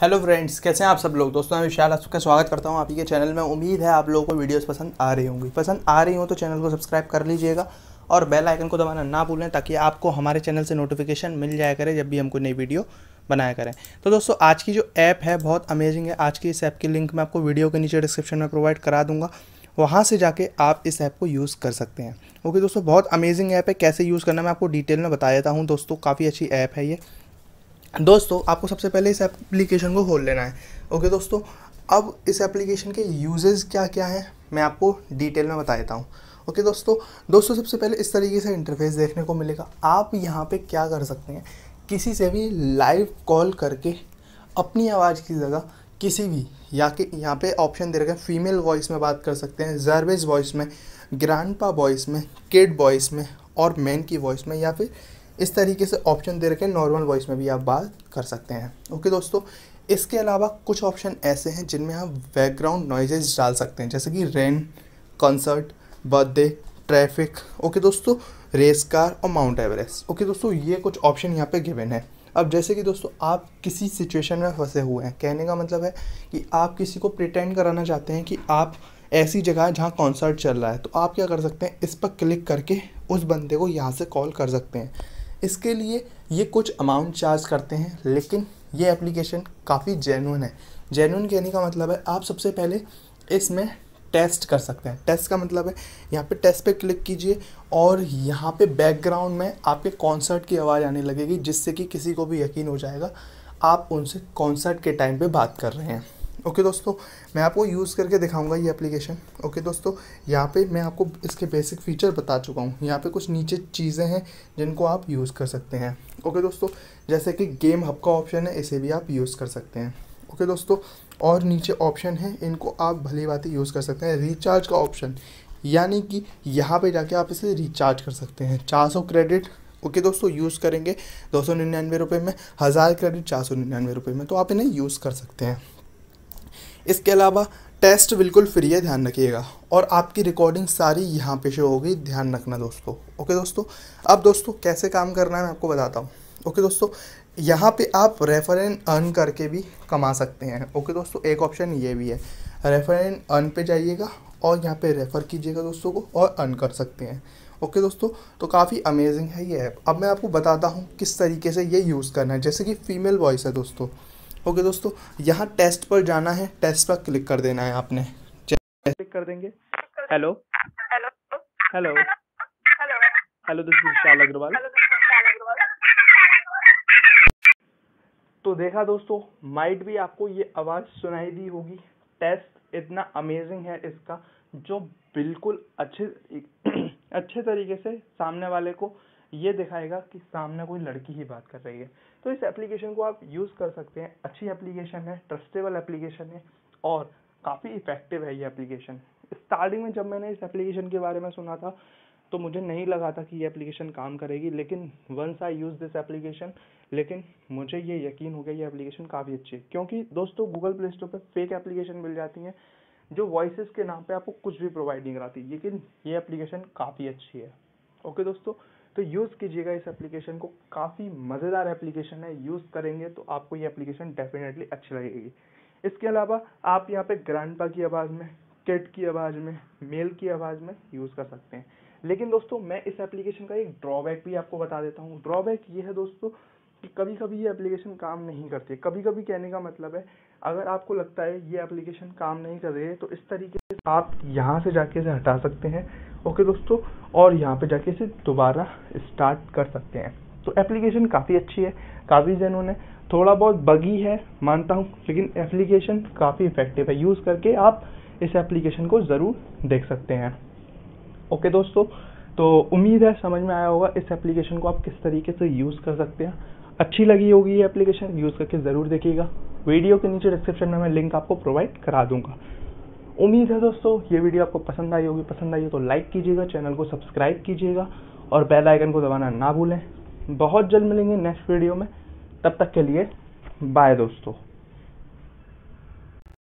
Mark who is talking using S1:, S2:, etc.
S1: Hello friends कैसे हैं आप सब लोग? दोस्तों, मैं विशाल आप सबका स्वागत करता हूँ आप ही के चैनल में। उम्मीद है आप लोगों को वीडियोस पसंद आ रही होंगी। पसंद आ रही हो तो चैनल को सब्सक्राइब कर लीजिएगा और बेल आइकन को दबाना ना भूलें ताकि आपको हमारे चैनल से नोटिफिकेशन मिल जाया करे जब भी हम कोई नई वीडियो बनाया करें। तो दोस्तों, आज की जो ऐप है बहुत अमेजिंग है। आज की इस ऐप की लिंक मैं आपको वीडियो के नीचे डिस्क्रिप्शन में प्रोवाइड करा दूँगा। वहाँ से जाके आप इस ऐप को यूज़ कर सकते हैं। ओके दोस्तों, बहुत अमेजिंग ऐप है। कैसे यूज़ करना मैं आपको डिटेल में बता देता हूँ। दोस्तों, काफ़ी अच्छी ऐप है ये। दोस्तों, आपको सबसे पहले इस एप्लीकेशन को खोल लेना है। ओके दोस्तों, अब इस एप्लीकेशन के यूजेस क्या क्या हैं, मैं आपको डिटेल में बता देता हूँ। ओके दोस्तों दोस्तों, सबसे पहले इस तरीके से इंटरफेस देखने को मिलेगा। आप यहाँ पे क्या कर सकते हैं, किसी से भी लाइव कॉल करके अपनी आवाज़ की जगह किसी भी, या कि यहाँ पे ऑप्शन दे रखा है फीमेल वॉइस में बात कर सकते हैं जर्वेज वॉइस में ग्रांड वॉइस में किड वॉइस में, और मैन की वॉइस में, या फिर इस तरीके से ऑप्शन दे रखे नॉर्मल वॉइस में भी आप बात कर सकते हैं। ओके दोस्तों, इसके अलावा कुछ ऑप्शन ऐसे हैं जिनमें आप बैकग्राउंड नॉइजेज डाल सकते हैं। जैसे कि rain concert birthday traffic okay दोस्तों रेस कार और माउंट एवरेस्ट ओके दोस्तों, ये कुछ ऑप्शन यहाँ पे गिवन है। अब जैसे कि दोस्तों, आप किसी सिचुएशन में फंसे हुए हैं। कहने का मतलब है कि आप किसी को प्रिटेंड कराना चाहते हैं कि आप ऐसी जगह है जहाँ कॉन्सर्ट चल रहा है। तो आप क्या कर सकते हैं, इस पर क्लिक करके उस बंदे को यहाँ से कॉल कर सकते हैं। इसके लिए ये कुछ अमाउंट चार्ज करते हैं, लेकिन ये एप्लीकेशन काफ़ी जेनुन है। जेनुन कहने का मतलब है, आप सबसे पहले इसमें टेस्ट कर सकते हैं। टेस्ट का मतलब है, यहाँ पे टेस्ट पे क्लिक कीजिए और यहाँ पे बैकग्राउंड में आपके कॉन्सर्ट की आवाज़ आने लगेगी, जिससे कि किसी को भी यकीन हो जाएगा, आप उनसे कॉन्सर्ट के टाइम पे बात कर रहे हैं। ओके okay, दोस्तों मैं आपको यूज़ करके दिखाऊँगा ये एप्लीकेशन ओके okay, दोस्तों यहाँ पे मैं आपको इसके बेसिक फीचर बता चुका हूँ. यहाँ पे कुछ नीचे चीज़ें हैं जिनको आप यूज़ कर सकते हैं. ओके okay, दोस्तों जैसे कि गेम हब का ऑप्शन है इसे भी आप यूज़ कर सकते हैं. ओके दोस्तों और नीचे ऑप्शन है इनको आप भली बात यूज़ कर सकते हैं. रिचार्ज का ऑप्शन यानी कि यहाँ पर जाके आप इसे रिचार्ज कर सकते हैं. चार सौ क्रेडिट ओके okay, दोस्तों यूज़ करेंगे दो सौ निन्यानवे रुपये में हज़ार क्रेडिट चार सौ निन्यानवे रुपये में तो आप इन्हें यूज़ कर सकते हैं. इसके अलावा टेस्ट बिल्कुल फ्री है, ध्यान रखिएगा। और आपकी रिकॉर्डिंग सारी यहाँ पे शो होगी, ध्यान रखना दोस्तों। ओके दोस्तों? अब दोस्तों, कैसे काम करना है मैं आपको बताता हूँ। ओके दोस्तों? यहाँ पे आप रेफरेंस अर्न करके भी कमा सकते हैं। ओके दोस्तों? एक ऑप्शन ये भी है। रेफरेंस अर्न पे जाइएगा और यहाँ पे रेफ़र कीजिएगा दोस्तों को और अर्न कर सकते हैं। ओके दोस्तों? तो काफ़ी अमेजिंग है ये ऐप अब मैं आपको बताता हूँ किस तरीके से ये यूज़ करना है। जैसे कि फ़ीमेल वॉइस है दोस्तों। ओके दोस्तों यहाँ टेस्ट पर जाना है टेस्ट पर क्लिक कर देना है आपने। क्लिक कर देंगे। Hello
S2: hello
S1: hello
S2: hello
S1: hello this is Vishal Agarwal
S2: hello Vishal Agarwal
S1: तो देखा दोस्तों माइट भी आपको ये आवाज़ सुनाई दी होगी। टेस्ट इतना अमेजिंग है इसका जो बिल्कुल अच्छे अच्छे तरीके से सामने वाले को ये दिखाएगा कि सामने कोई लड़की ही बात कर रही है। तो इस एप्लीकेशन को आप यूज़ कर सकते हैं। अच्छी एप्लीकेशन है ट्रस्टेबल एप्लीकेशन है और काफ़ी इफ़ेक्टिव है ये एप्लीकेशन स्टार्टिंग में जब मैंने इस एप्लीकेशन के बारे में सुना था तो मुझे नहीं लगा था कि ये एप्लीकेशन काम करेगी, लेकिन once I use this application लेकिन मुझे ये यकीन हो गया, ये एप्लीकेशन काफ़ी अच्छी है। क्योंकि दोस्तों गूगल प्ले स्टोर पर फेक एप्लीकेशन मिल जाती हैं, जो वॉइस के नाम पे आपको कुछ भी प्रोवाइड नहीं कराती। लेकिन ये एप्लीकेशन काफ़ी अच्छी है। ओके दोस्तों तो यूज़ कीजिएगा इस एप्लीकेशन को। काफ़ी मज़ेदार एप्लीकेशन है यूज़ करेंगे तो आपको ये एप्लीकेशन डेफिनेटली अच्छी लगेगी। इसके अलावा आप यहाँ पे ग्रैंडपा की आवाज़ में किट की आवाज़ में मेल की आवाज़ में यूज़ कर सकते हैं। लेकिन दोस्तों, मैं इस एप्लीकेशन का एक ड्रॉबैक भी आपको बता देता हूँ। ड्रॉबैक ये है दोस्तों कि कभी कभी ये एप्लीकेशन काम नहीं करती कभी कभी कहने का मतलब है, अगर आपको लगता है ये एप्लीकेशन काम नहीं कर रही है तो इस तरीके से आप यहाँ से जाके इसे हटा सकते हैं। ओके दोस्तों, और यहाँ पे जाके इसे दोबारा स्टार्ट कर सकते हैं। तो एप्लीकेशन काफ़ी अच्छी है, काफ़ी जेनुन है, थोड़ा बहुत बगी है, मानता हूँ, लेकिन एप्लीकेशन काफ़ी इफ़ेक्टिव है। यूज़ करके आप इस एप्लीकेशन को ज़रूर देख सकते हैं। ओके दोस्तों तो उम्मीद है समझ में आया होगा, इस एप्लीकेशन को आप किस तरीके से यूज़ कर सकते हैं। अच्छी लगी होगी ये एप्लीकेशन यूज़ करके ज़रूर देखिएगा। वीडियो के नीचे डिस्क्रिप्शन में मैं लिंक आपको प्रोवाइड करा दूँगा। उम्मीद है दोस्तों, ये वीडियो आपको पसंद आई होगी। पसंद आई हो तो लाइक कीजिएगा चैनल को सब्सक्राइब कीजिएगा और बेल आइकन को दबाना ना भूलें। बहुत जल्द मिलेंगे नेक्स्ट वीडियो में। तब तक के लिए बाय दोस्तों।